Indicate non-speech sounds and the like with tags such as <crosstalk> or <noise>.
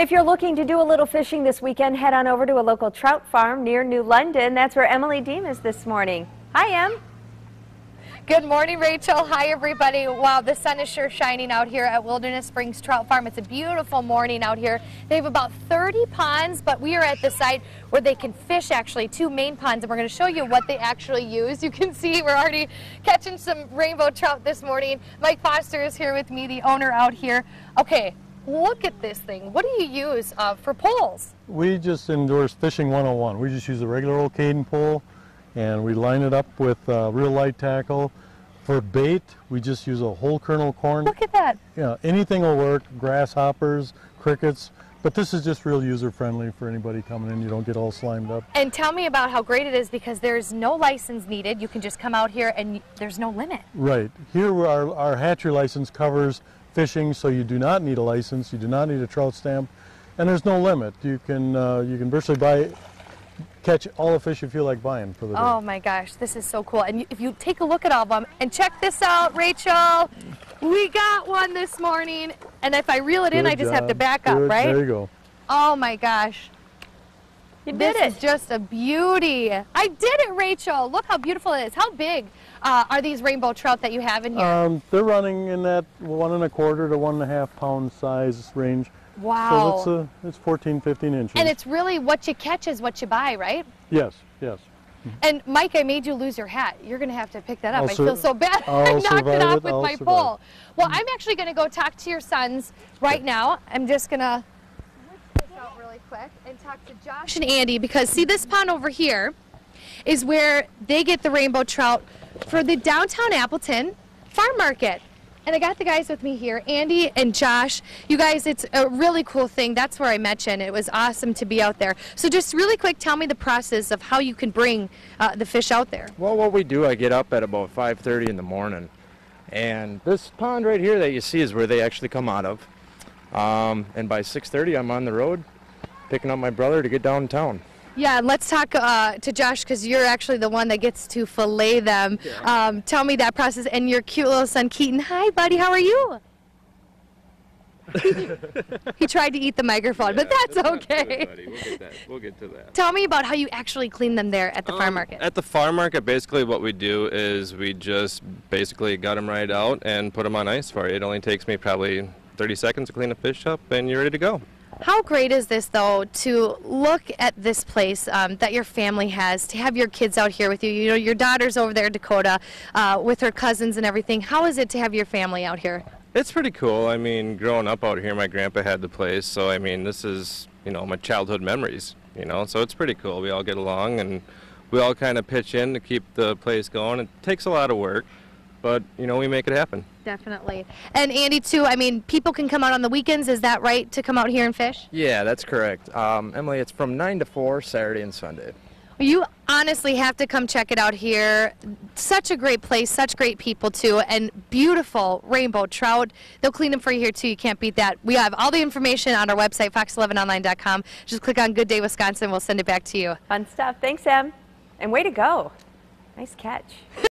If you're looking to do a little fishing this weekend, head on over to a local trout farm near New London. That's where Emily Deem is this morning. Hi, Em. Good morning, Rachel. Hi, everybody. Wow, the sun is sure shining out here at Wilderness Springs Trout Farm. It's a beautiful morning out here. They have about 30 ponds, but we are at the site where they can fish, actually, two main ponds, and we're going to show you what they actually use. You can see we're already catching some rainbow trout this morning. Mike Foster is here with me, the owner out here. Okay, look at this thing. What do you use uh, for poles? We just endorse fishing 101. We just use a regular old Kadon pole and we line it up with uh, real light tackle. For bait, we just use a whole kernel corn. Look at that. Yeah, anything will work, grasshoppers, crickets, but this is just real user friendly for anybody coming in. You don't get all slimed up. And tell me about how great it is because there's no license needed. You can just come out here and there's no limit. Right. Here our, our hatchery license covers fishing, so you do not need a license, you do not need a trout stamp, and there's no limit. You can, uh, you can virtually buy, catch all the fish you feel like buying for the day. Oh my gosh, this is so cool. And if you take a look at all of them, and check this out, Rachel, we got one this morning. And if I reel it in, Good I just have to back up, Good. right? There you go. Oh my gosh. You this did it. is just a beauty. I did it, Rachel. Look how beautiful it is. How big uh, are these rainbow trout that you have in here? Um, they're running in that one and a quarter to one and a half pound size range. wow. So it's, uh, it's 14, 15 inches. and it's really what you catch is what you buy, right? Yes, yes. And Mike, I made you lose your hat. You're going to have to pick that up. I'll I feel so bad. <laughs> I I'll knocked it off it. with I'll my survive. pole. Well, I'm actually going to go talk to your sons right now. I'm just going to this out really quick and talk to Josh and Andy because see this pond over here is where they get the rainbow trout for the downtown Appleton farm market. And I got the guys with me here, Andy and Josh. You guys, it's a really cool thing. That's where I met you, and it was awesome to be out there. So just really quick, tell me the process of how you can bring uh, the fish out there. Well, what we do, I get up at about 5:30 in the morning, and this pond right here that you see is where they actually come out of. Um, and by 6:30, I'm on the road, picking up my brother to get downtown. Yeah, and let's talk uh, to Josh because you're actually the one that gets to fillet them. Um, tell me that process and your cute little son Keaton. Hi, buddy. How are you? <laughs> he tried to eat the microphone, but that's okay. We'll get, that. we'll get to that. Tell me about how you actually clean them there at the farm Um, market. At the farm market, basically what we do is we just basically gut them right out and put them on ice for you. It only takes me probably 30 seconds to clean a fish up and you're ready to go. How great is this, though, to look at this place um, that your family has, to have your kids out here with you? You know, your daughter's over there, in Dakota, uh, with her cousins and everything. How is it to have your family out here? It's pretty cool. I mean, growing up out here, my grandpa had the place, so I mean, this is, you know, my childhood memories, you know, so it's pretty cool. We all get along and we all kind of pitch in to keep the place going. It takes a lot of work, but, you know, we make it happen. Definitely. And Andy, too, I mean, people can come out on the weekends. Is that right to come out here and fish? Yeah, that's correct. Um, Emily, it's from 9 to 4, Saturday and Sunday. You honestly have to come check it out here. Such a great place, such great people, too, and beautiful rainbow trout. They'll clean them for you here, too. You can't beat that. We have all the information on our website, fox11online.com. Just click on Good Day Wisconsin. We'll send it back to you. Fun stuff. Thanks, Em. And way to go. Nice catch. <laughs>